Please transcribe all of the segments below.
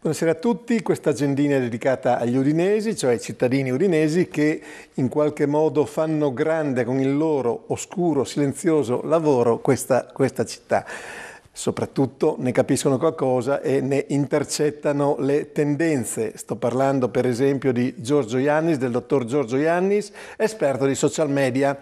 Buonasera a tutti, questa agendina è dedicata agli udinesi, cioè ai cittadini udinesi che in qualche modo fanno grande con il loro oscuro, silenzioso lavoro questa, questa città. Soprattutto ne capiscono qualcosa e ne intercettano le tendenze. Sto parlando per esempio di Giorgio Iannis, del dottor Giorgio Iannis, esperto di social media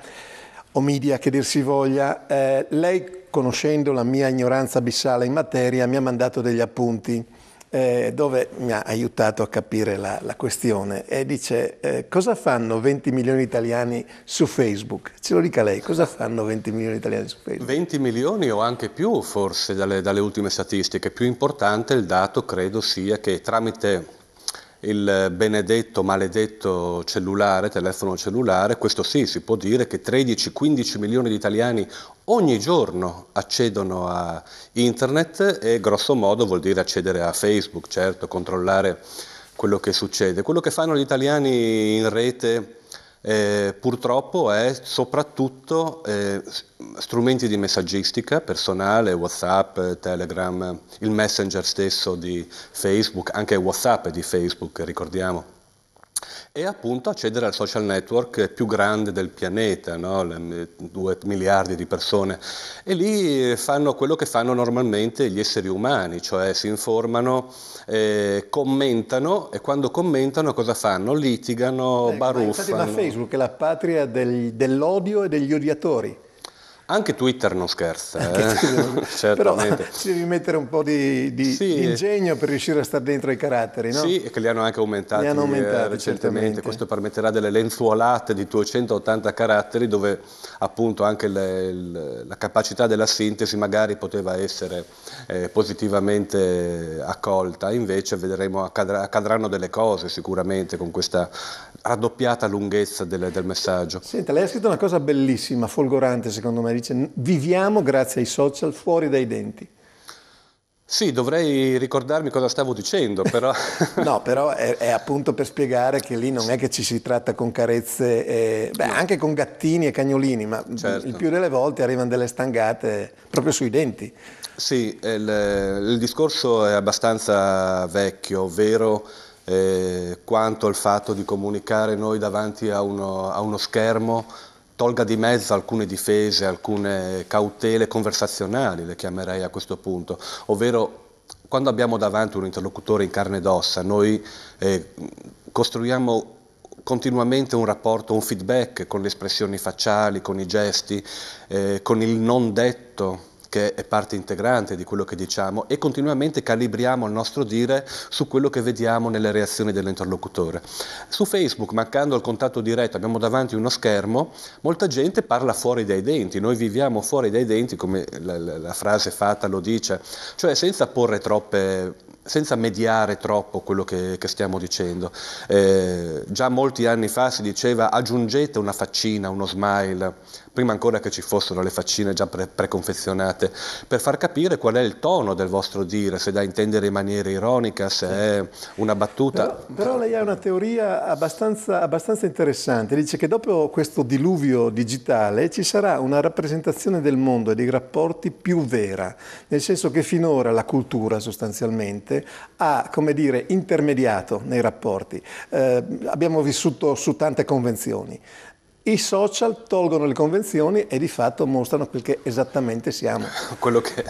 o media che dir si voglia. Eh, lei, conoscendo la mia ignoranza abissale in materia, mi ha mandato degli appunti eh, dove mi ha aiutato a capire la, la questione e dice eh, cosa fanno 20 milioni di italiani su Facebook? Ce lo dica lei, cosa fanno 20 milioni di italiani su Facebook? 20 milioni o anche più forse dalle, dalle ultime statistiche. Più importante il dato credo sia che tramite il benedetto, maledetto cellulare, telefono cellulare, questo sì, si può dire che 13-15 milioni di italiani ogni giorno accedono a internet e grosso modo vuol dire accedere a Facebook, certo, controllare quello che succede. Quello che fanno gli italiani in rete eh, purtroppo è soprattutto eh, strumenti di messaggistica personale, Whatsapp, Telegram, il messenger stesso di Facebook, anche Whatsapp di Facebook, ricordiamo e appunto accedere al social network più grande del pianeta, no? Le, due miliardi di persone, e lì fanno quello che fanno normalmente gli esseri umani, cioè si informano, eh, commentano e quando commentano cosa fanno? Litigano, eh, baruffano. Ma, ma Facebook è la patria del, dell'odio e degli odiatori. Anche Twitter non scherza, eh? però ci devi mettere un po' di, di, sì. ingegno per riuscire a stare dentro i caratteri, no? Sì, e che li hanno anche aumentati, li hanno aumentati eh, recentemente. Certamente. Questo permetterà delle lenzuolate di 280 caratteri dove appunto anche le, le, la capacità della sintesi magari poteva essere eh, positivamente accolta, invece vedremo accadrà, accadranno delle cose sicuramente con questa raddoppiata lunghezza del, del messaggio. Senta, lei ha scritto una cosa bellissima, folgorante secondo me dice viviamo grazie ai social fuori dai denti. Sì, dovrei ricordarmi cosa stavo dicendo, però... no, però è, è, appunto per spiegare che lì non è che ci si tratta con carezze, eh, beh, anche con gattini e cagnolini, ma certo. il più delle volte arrivano delle stangate proprio sui denti. Sì, il, il discorso è abbastanza vecchio, ovvero eh, quanto il fatto di comunicare noi davanti a uno, a uno schermo tolga di mezzo alcune difese, alcune cautele conversazionali, le chiamerei a questo punto, ovvero quando abbiamo davanti un interlocutore in carne ed ossa, noi eh, costruiamo continuamente un rapporto, un feedback con le espressioni facciali, con i gesti, eh, con il non detto che è parte integrante di quello che diciamo e continuamente calibriamo il nostro dire su quello che vediamo nelle reazioni dell'interlocutore. Su Facebook, mancando il contatto diretto, abbiamo davanti uno schermo, molta gente parla fuori dai denti, noi viviamo fuori dai denti, come la, la, la frase fatta lo dice, cioè senza porre troppe senza mediare troppo quello che, che stiamo dicendo. Eh, già molti anni fa si diceva aggiungete una faccina, uno smile, prima ancora che ci fossero le faccine già pre- preconfezionate, per far capire qual è il tono del vostro dire, se da intendere in maniera ironica, se è una battuta. Però, però lei ha una teoria abbastanza, abbastanza interessante, dice che dopo questo diluvio digitale ci sarà una rappresentazione del mondo e dei rapporti più vera, nel senso che finora la cultura sostanzialmente ha, come dire, intermediato nei rapporti. Eh, abbiamo vissuto su tante convenzioni. I social tolgono le convenzioni e di fatto mostrano quel che esattamente siamo. Quello che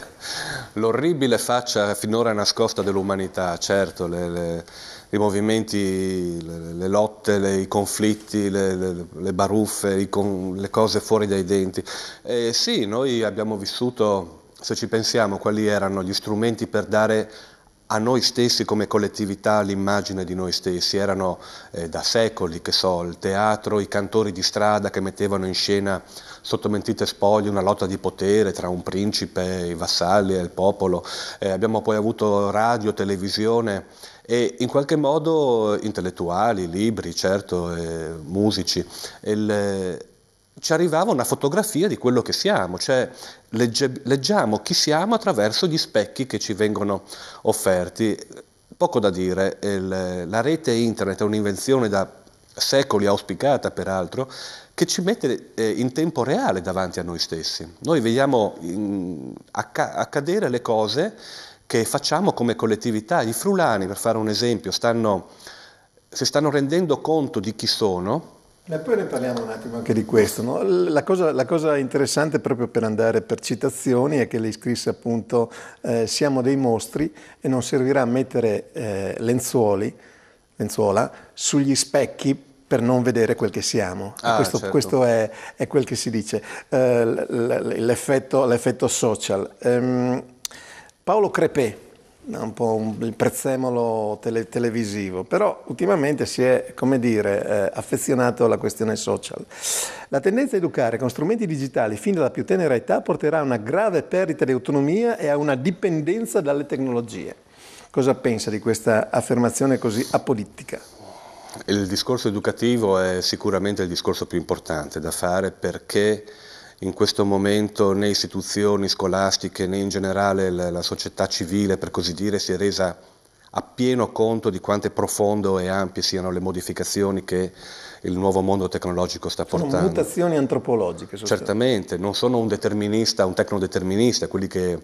l'orribile faccia finora nascosta dell'umanità, certo, le, le, i movimenti, le, le lotte, i conflitti, le, baruffe, con, le cose fuori dai denti. E sì, noi abbiamo vissuto, se ci pensiamo, quali erano gli strumenti per dare a noi stessi come collettività l'immagine di noi stessi. Erano eh, da secoli, che so, il teatro, i cantori di strada che mettevano in scena sotto mentite spoglie una lotta di potere tra un principe, i vassalli e il popolo. Eh, abbiamo poi avuto radio, televisione e in qualche modo intellettuali, libri, certo, eh, musici. Il, ci arrivava una fotografia di quello che siamo, cioè legge, leggiamo chi siamo attraverso gli specchi che ci vengono offerti. Poco da dire, il, la rete internet è un'invenzione da secoli auspicata peraltro, che ci mette eh, in tempo reale davanti a noi stessi. Noi vediamo in, acca- accadere le cose che facciamo come collettività. I frulani, per fare un esempio, stanno, si stanno rendendo conto di chi sono. E poi ne parliamo un attimo anche di questo. No? La, cosa, la, cosa, interessante proprio per andare per citazioni è che lei scrisse appunto eh, siamo dei mostri e non servirà mettere eh, lenzuoli, lenzuola sugli specchi per non vedere quel che siamo. Ah, questo, certo. questo è, è, quel che si dice, eh, l'effetto, l'effetto, social. Um, Paolo Crepè, un po' un, il prezzemolo tele, televisivo, però ultimamente si è, come dire, eh, affezionato alla questione social. La tendenza a educare con strumenti digitali fin dalla più tenera età porterà a una grave perdita di autonomia e a una dipendenza dalle tecnologie. Cosa pensa di questa affermazione così apolitica? Il discorso educativo è sicuramente il discorso più importante da fare perché in questo momento né istituzioni scolastiche né in generale la società civile, per così dire, si è resa a pieno conto di quante profonde e ampie siano le modificazioni che il nuovo mondo tecnologico sta portando. Sono mutazioni antropologiche. Certamente, non sono un determinista, un tecnodeterminista, quelli che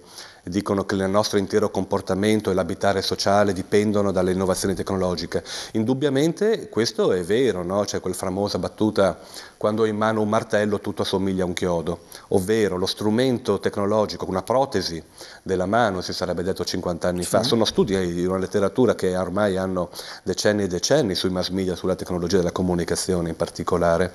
dicono che il nostro intero comportamento e l'abitare sociale dipendono dalle innovazioni tecnologiche. Indubbiamente questo è vero, no? c'è quella famosa battuta quando ho in mano un martello tutto assomiglia a un chiodo, ovvero lo strumento tecnologico, una protesi della mano, si sarebbe detto 50 anni sì. fa, sono studi di una letteratura che ormai hanno decenni e decenni sui mass media, sulla tecnologia della comunicazione in particolare.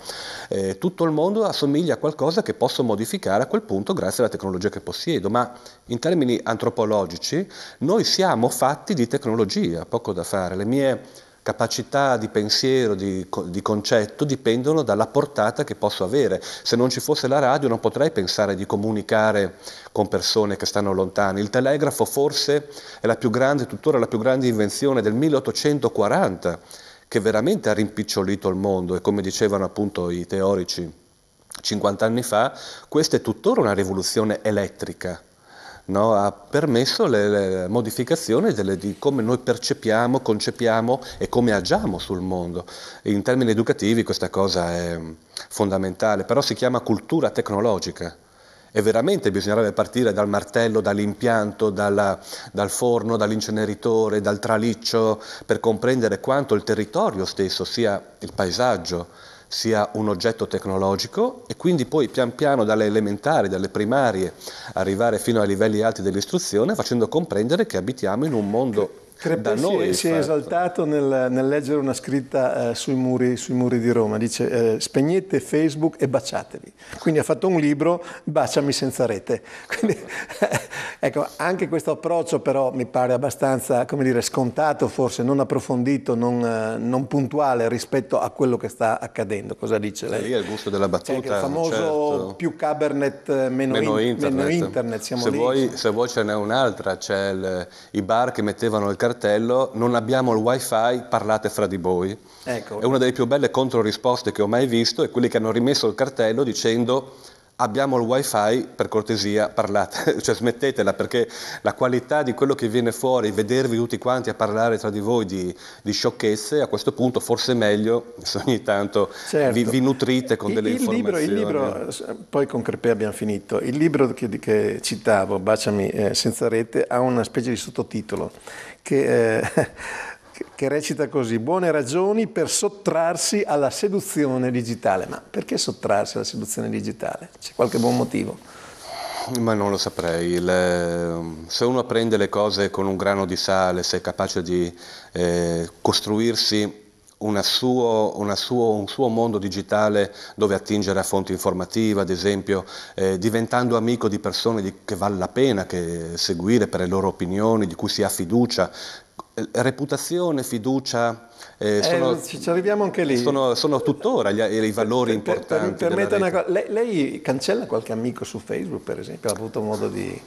Eh, tutto il mondo assomiglia a qualcosa che posso modificare a quel punto grazie alla tecnologia che possiedo, ma in termini antropologici noi siamo fatti di tecnologia, poco da fare. Le mie capacità di pensiero, di, di, concetto dipendono dalla portata che posso avere. Se non ci fosse la radio non potrei pensare di comunicare con persone che stanno lontane. Il telegrafo forse è la più grande, tuttora la più grande invenzione del 1840 che veramente ha rimpicciolito il mondo e come dicevano appunto i teorici 50 anni fa, questa è tuttora una rivoluzione elettrica no? ha permesso le modificazioni delle, di come noi percepiamo, concepiamo e come agiamo sul mondo. In termini educativi questa cosa è fondamentale, però si chiama cultura tecnologica. E veramente bisognerebbe partire dal martello, dall'impianto, dalla, dal forno, dall'inceneritore, dal traliccio, per comprendere quanto il territorio stesso sia il paesaggio, sia un oggetto tecnologico e quindi poi pian piano dalle elementari, dalle primarie, arrivare fino ai livelli alti dell'istruzione facendo comprendere che abitiamo in un mondo Crepè da noi, si, è esaltato nel, nel, leggere una scritta eh, sui, muri, sui, muri, di Roma, dice eh, spegnete Facebook e baciatevi. Quindi ha fatto un libro, Baciami senza rete. Quindi, ecco, anche questo approccio però mi pare abbastanza, come dire, scontato, forse non approfondito, non, eh, non puntuale rispetto a quello che sta accadendo. Cosa dice lei? Lì è il gusto della battuta. Cioè, il famoso certo. più cabernet, eh, meno, meno in, internet. Meno internet se, vuoi, se, vuoi, ce n'è un'altra, c'è il, i bar che mettevano il cartello non abbiamo il wifi, parlate fra di voi. Ecco. È una delle più belle controrisposte che ho mai visto e quelli che hanno rimesso il cartello dicendo abbiamo il wifi, per cortesia parlate, cioè smettetela perché la qualità di quello che viene fuori, vedervi tutti quanti a parlare tra di voi di, di sciocchezze, a questo punto forse è meglio se ogni tanto certo. vi, vi, nutrite con delle il informazioni. Libro, il libro, poi con Crepè abbiamo finito, il libro che, che citavo, Baciami eh, senza rete, ha una specie di sottotitolo che... Eh, che recita così, buone ragioni per sottrarsi alla seduzione digitale. Ma perché sottrarsi alla seduzione digitale? C'è qualche buon motivo? Ma non lo saprei. Le, se uno prende le cose con un grano di sale, se è capace di eh, costruirsi suo, suo, un suo mondo digitale dove attingere a fonti informative, ad esempio, eh, diventando amico di persone di, che vale la pena che seguire per le loro opinioni, di cui si ha fiducia, reputazione, fiducia, eh, sono, eh, ci arriviamo anche lì. Sono, sono tuttora gli, i valori per, importanti. Per, per una, lei, lei, cancella qualche amico su Facebook, per esempio? Ha avuto modo di,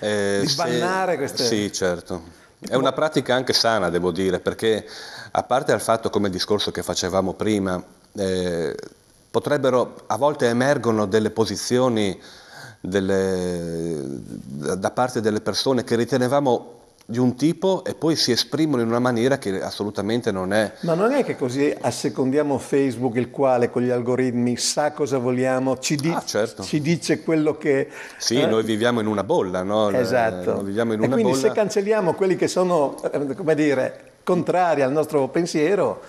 eh, di bannare se, queste... Sì, certo. È una pratica anche sana, devo dire, perché a parte il fatto, come il discorso che facevamo prima, eh, potrebbero, a volte emergono delle posizioni delle, da parte delle persone che ritenevamo di un tipo e poi si esprimono in una maniera che assolutamente non è. Ma non è che così assecondiamo Facebook, il quale con gli algoritmi sa cosa vogliamo, ci, di- ah, certo. ci dice quello che... Sì, eh? noi viviamo in una bolla, no? Esatto. Noi viviamo in e una quindi bolla... se cancelliamo quelli che sono, eh, come dire, contrari al nostro pensiero,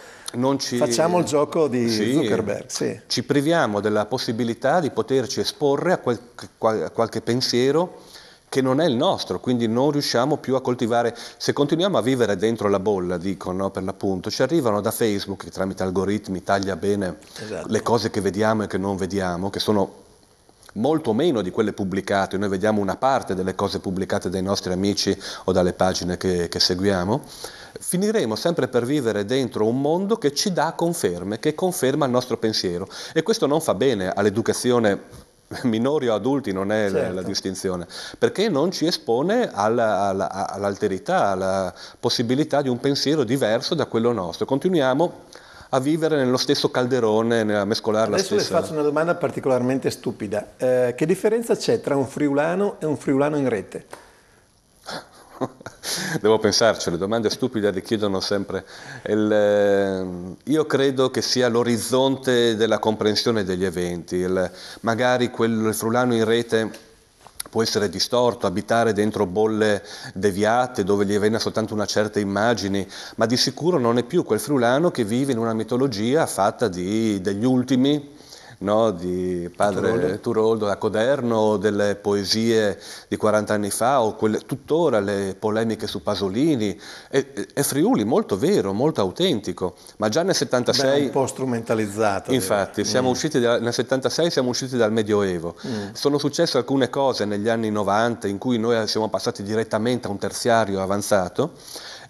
ci... facciamo il gioco di sì, Zuckerberg. Sì. Ci priviamo della possibilità di poterci esporre a qualche, a qualche pensiero che non è il nostro, quindi non riusciamo più a coltivare, se continuiamo a vivere dentro la bolla, dicono no, per l'appunto, ci arrivano da Facebook che tramite algoritmi taglia bene esatto. le cose che vediamo e che non vediamo, che sono molto meno di quelle pubblicate, noi vediamo una parte delle cose pubblicate dai nostri amici o dalle pagine che, che seguiamo, finiremo sempre per vivere dentro un mondo che ci dà conferme, che conferma il nostro pensiero. E questo non fa bene all'educazione minori o adulti non è certo. la, la, distinzione, perché non ci espone alla, alla, all'alterità, alla possibilità di un pensiero diverso da quello nostro. Continuiamo a vivere nello stesso calderone, a mescolare Adesso la stessa... Adesso le faccio una domanda particolarmente stupida. Eh, che differenza c'è tra un friulano e un friulano in rete? Devo pensarci, le domande stupide richiedono sempre. Il, eh, io credo che sia l'orizzonte della comprensione degli eventi. Il, magari quel frulano in rete può essere distorto, abitare dentro bolle deviate dove gli viene soltanto una certa immagine, ma di sicuro non è più quel frulano che vive in una mitologia fatta di, degli ultimi no, di padre Turoldo da Coderno, delle poesie di 40 anni fa o quelle, tuttora le polemiche su Pasolini. È, è, Friuli molto vero, molto autentico, ma già nel 76... Beh, un po' strumentalizzato. Infatti, siamo mm. usciti da, nel 76 siamo usciti dal Medioevo. Mm. Sono successe alcune cose negli anni 90 in cui noi siamo passati direttamente a un terziario avanzato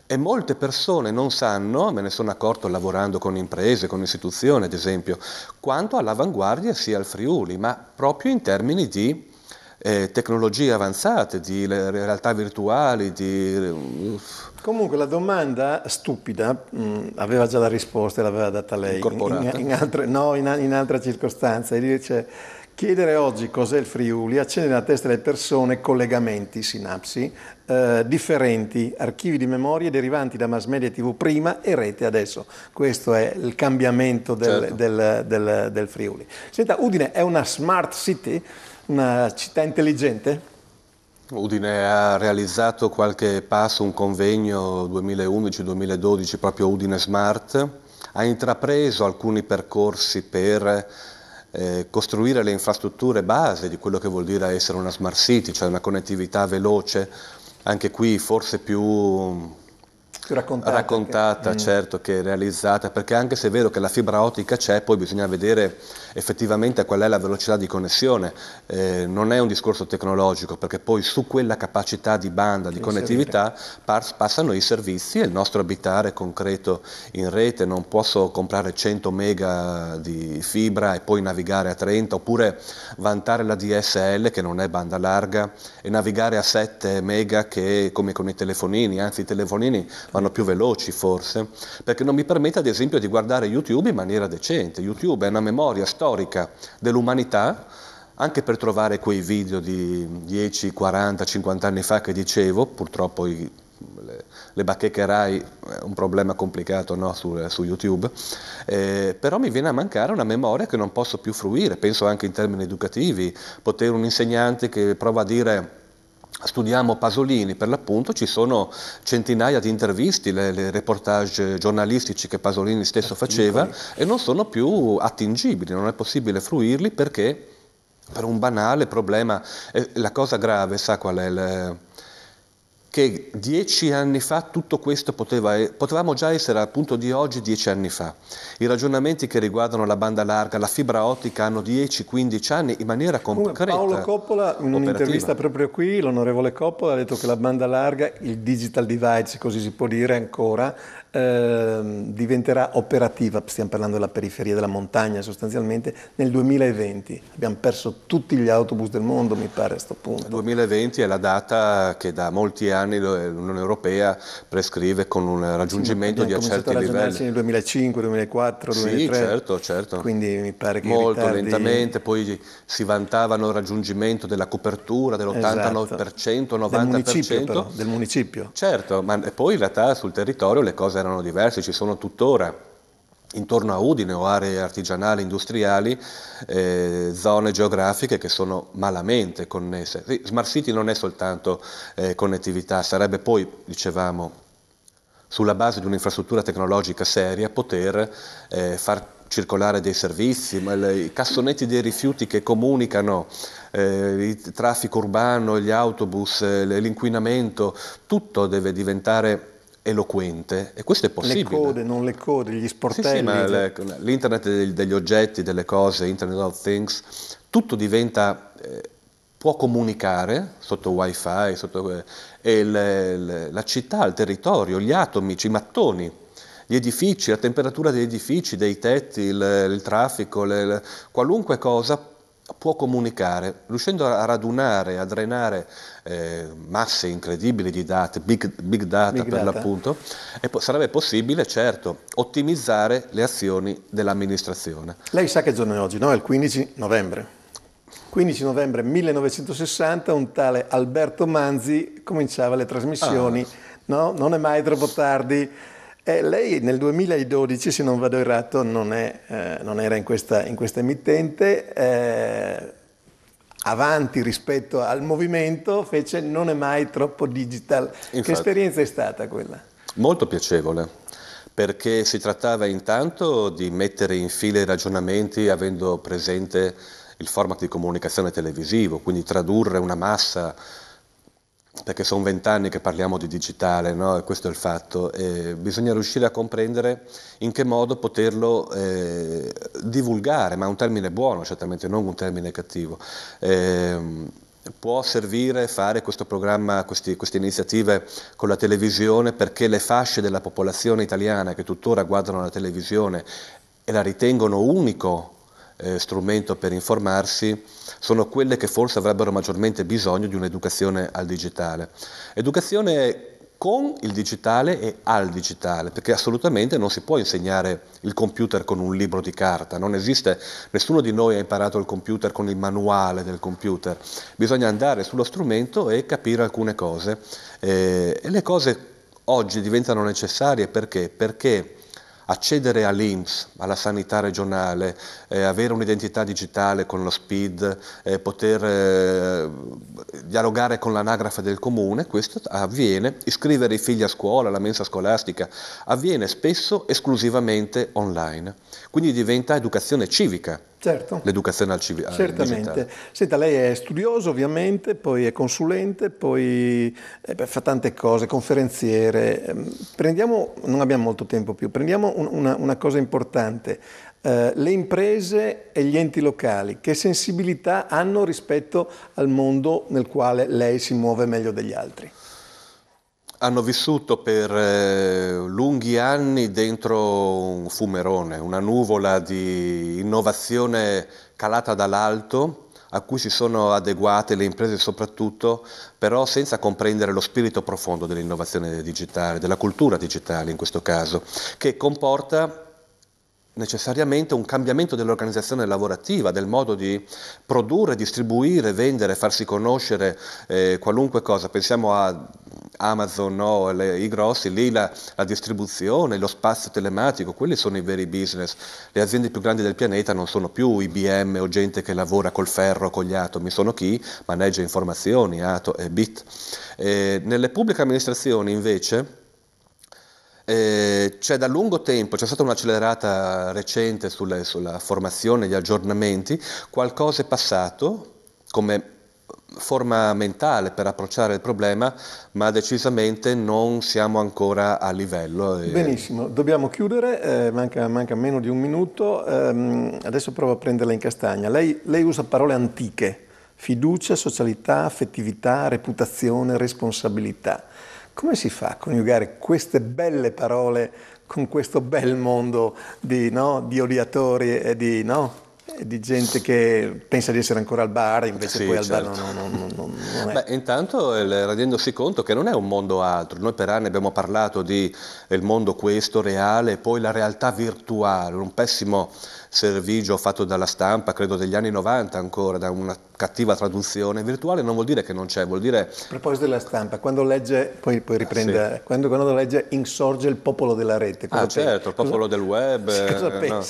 e molte persone non sanno, me ne sono accorto lavorando con imprese, con istituzioni ad esempio, quanto all'avanguardia sia il Friuli, ma proprio in termini di eh, tecnologie avanzate, di realtà virtuali, di... Comunque la domanda stupida mh, mm, aveva già la risposta e l'aveva data lei. In, in, altre, no, in, in altra circostanza. E dice Chiedere oggi cos'è il Friuli accende nella testa delle persone collegamenti, sinapsi, eh, differenti, archivi di memorie derivanti da mass media tv prima e rete adesso. Questo è il cambiamento del, certo. del, del, del Friuli. Senta, Udine è una smart city, una città intelligente? Udine ha realizzato qualche passo, un convegno 2011-2012, proprio Udine Smart, ha intrapreso alcuni percorsi per eh, costruire le infrastrutture base di quello che vuol dire essere una smart city, cioè una connettività veloce, anche qui forse più raccontata, raccontata che... Mm. certo, che realizzata, perché anche se è vero che la fibra ottica c'è, poi bisogna vedere effettivamente qual è la velocità di connessione. Eh, non è un discorso tecnologico, perché poi su quella capacità di banda, di connettività, par- passano i servizi e il nostro abitare concreto in rete. Non posso comprare 100 mega di fibra e poi navigare a 30, oppure vantare la DSL che non è banda larga e navigare a 7 mega che come con i telefonini, anzi i telefonini vanno più veloci forse, perché non mi permette ad esempio di guardare YouTube in maniera decente. YouTube è una memoria storica dell'umanità, anche per trovare quei video di 10, 40, 50 anni fa che dicevo, purtroppo i, le, le bacheche RAI è un problema complicato no, su, su, YouTube, eh, però mi viene a mancare una memoria che non posso più fruire, penso anche in termini educativi, poter un insegnante che prova a dire studiamo Pasolini, per l'appunto ci sono centinaia di interviste, le, le reportage giornalistici che Pasolini stesso faceva e non sono più attingibili, non è possibile fruirli perché per un banale problema, la cosa grave, sa qual è? Il, che dieci anni fa tutto questo poteva, potevamo già essere al punto di oggi dieci anni fa. I ragionamenti che riguardano la banda larga, la fibra ottica hanno 10-15 anni in maniera concreta. Paolo Coppola, in un'intervista proprio qui, l'onorevole Coppola ha detto che la banda larga, il digital divide, se così si può dire ancora, eh, diventerà operativa, stiamo parlando della periferia della montagna sostanzialmente, nel 2020. Abbiamo perso tutti gli autobus del mondo, mi pare, a questo punto. 2020 è la data che da molti anni l'Unione Europea prescrive con un raggiungimento sì, di a certi livelli. nel 2005, 2004, 2003. Sì, certo, certo. Quindi mi pare che Molto ritardi... lentamente, poi si vantavano il raggiungimento della copertura dell'89%, esatto. 90%. Del municipio, però, del municipio. Certo, ma poi in realtà sul territorio le cose erano diverse, ci sono tuttora intorno a Udine o aree artigianali, industriali, eh, zone geografiche che sono malamente connesse. Sì, Smart City non è soltanto eh, connettività, sarebbe poi, dicevamo, sulla base di un'infrastruttura tecnologica seria, poter eh, far circolare dei servizi, i cassonetti dei rifiuti che comunicano eh, il traffico urbano, gli autobus, eh, l'inquinamento, tutto deve diventare eloquente e questo è possibile. Le code, non le code, gli sportelli. Sì, sì, ma le, l'internet degli, oggetti, delle cose, Internet of Things, tutto diventa, eh, può comunicare sotto wifi, sotto, eh, e le, le, la città, il territorio, gli atomi, i mattoni, gli edifici, la temperatura degli edifici, dei tetti, il, il traffico, qualunque cosa può comunicare, riuscendo a radunare, a drenare eh, masse incredibili di dati, big, big data big per data. l'appunto, e po- sarebbe possibile, certo, ottimizzare le azioni dell'amministrazione. Lei sa che giorno è oggi, no? È il 15 novembre. 15 novembre 1960 un tale Alberto Manzi cominciava le trasmissioni, ah. no? Non è mai troppo tardi eh, lei nel 2012, se non vado errato, non, è, eh, non era in questa, in questa emittente, eh, avanti rispetto al movimento, fece Non è mai troppo digital. Infatti, che esperienza è stata quella? Molto piacevole, perché si trattava intanto di mettere in fila i ragionamenti avendo presente il format di comunicazione televisivo, quindi tradurre una massa perché sono vent'anni che parliamo di digitale, no? questo è il fatto, e bisogna riuscire a comprendere in che modo poterlo eh, divulgare, ma un termine buono certamente, non un termine cattivo. Eh, può servire fare questo programma, questi, queste iniziative con la televisione perché le fasce della popolazione italiana che tuttora guardano la televisione e la ritengono unico eh, strumento per informarsi sono quelle che forse avrebbero maggiormente bisogno di un'educazione al digitale. Educazione con il digitale e al digitale, perché assolutamente non si può insegnare il computer con un libro di carta, non esiste, nessuno di noi ha imparato il computer con il manuale del computer, bisogna andare sullo strumento e capire alcune cose eh, e le cose oggi diventano necessarie perché? Perché accedere all'INPS, alla sanità regionale, eh, avere un'identità digitale con lo SPID, eh, poter eh, dialogare con l'anagrafe del comune, questo avviene, iscrivere i figli a scuola, alla mensa scolastica, avviene spesso esclusivamente online. Quindi diventa educazione civica. Certo. L'educazione al civile. Certamente. Senta, lei è studioso ovviamente, poi è consulente, poi eh, fa tante cose, conferenziere. Ehm, prendiamo, non abbiamo molto tempo più, prendiamo un, una, una, cosa importante. Eh, le imprese e gli enti locali, che sensibilità hanno rispetto al mondo nel quale lei si muove meglio degli altri? Hanno vissuto per eh, lunghi anni dentro un fumerone, una nuvola di innovazione calata dall'alto a cui si sono adeguate le imprese soprattutto, però senza comprendere lo spirito profondo dell'innovazione digitale, della cultura digitale in questo caso, che comporta necessariamente un cambiamento dell'organizzazione lavorativa, del modo di produrre, distribuire, vendere, farsi conoscere eh, qualunque cosa. Pensiamo a Amazon, no, le, i grossi, lì la, la, distribuzione, lo spazio telematico, quelli sono i veri business. Le aziende più grandi del pianeta non sono più IBM o gente che lavora col ferro, con gli atomi, sono chi maneggia informazioni, ato bit. Eh, nelle pubbliche amministrazioni invece eh, c'è da lungo tempo, c'è stata un'accelerata recente sulle, sulla formazione, gli aggiornamenti, qualcosa è passato come forma mentale per approcciare il problema, ma decisamente non siamo ancora a livello. E... Benissimo, dobbiamo chiudere, eh, manca, manca, meno di un minuto, eh, adesso provo a prenderla in castagna. Lei, lei usa parole antiche, fiducia, socialità, affettività, reputazione, responsabilità. Come si fa a coniugare queste belle parole con questo bel mondo di, no, di odiatori e di... No? di gente che pensa di essere ancora al bar, invece sì, poi certo. al bar certo. non, non, non è. Beh, intanto rendendosi conto che non è un mondo altro, noi per anni abbiamo parlato di il mondo questo reale, poi la realtà virtuale, un pessimo servigio fatto dalla stampa, credo degli anni 90 ancora, da una cattiva traduzione. Virtuale non vuol dire che non c'è, vuol dire... A proposito della stampa, quando legge, poi, poi riprende, sì. quando, quando, legge insorge il popolo della rete. Ah certo, il popolo cosa, del web, eh, no,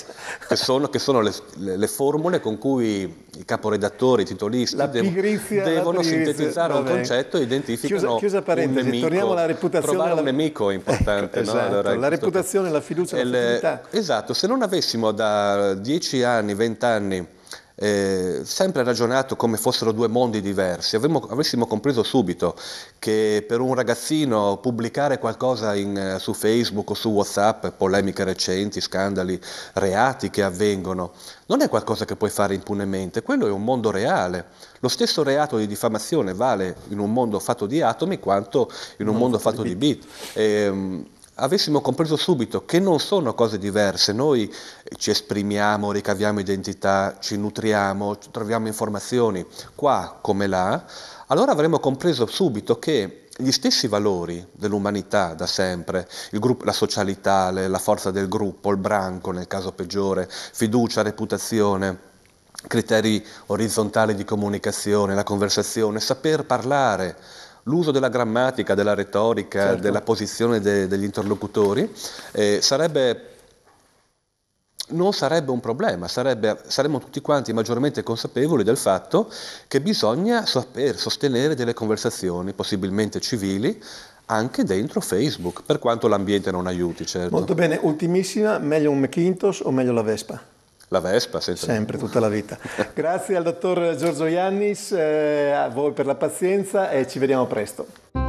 che sono, che sono le, le, le, formule con cui i caporedattori, i titolisti pigrizia, devono sintetizzare un concetto e identificano chiusa, chiusa parentesi, un nemico. Torniamo alla reputazione. Trovare alla... un nemico è importante. Ecco, esatto, no? allora, la reputazione, la fiducia, la Esatto, se non avessimo da dieci anni, vent'anni eh, sempre ragionato come fossero due mondi diversi, Avevamo, avessimo compreso subito che per un ragazzino pubblicare qualcosa in, eh, su Facebook o su Whatsapp, polemiche recenti, scandali, reati che avvengono, non è qualcosa che puoi fare impunemente, quello è un mondo reale. Lo stesso reato di diffamazione vale in un mondo fatto di atomi quanto in un mondo fatto di bit. E, ehm, avessimo compreso subito che non sono cose diverse, noi ci esprimiamo, ricaviamo identità, ci nutriamo, troviamo informazioni qua come là, allora avremmo compreso subito che gli stessi valori dell'umanità da sempre, gruppo, la socialità, la forza del gruppo, il branco nel caso peggiore, fiducia, reputazione, criteri orizzontali di comunicazione, la conversazione, saper parlare, l'uso della grammatica, della retorica, certo. della posizione de, degli interlocutori, eh, sarebbe non sarebbe un problema, sarebbe, saremmo tutti quanti maggiormente consapevoli del fatto che bisogna saper sostenere delle conversazioni, possibilmente civili, anche dentro Facebook, per quanto l'ambiente non aiuti. Certo. Molto bene, ultimissima, meglio un Macintosh o meglio la Vespa? La Vespa, senza Sempre, tutta la vita. Grazie al dottor Giorgio Iannis, eh, a voi per la pazienza e ci vediamo presto.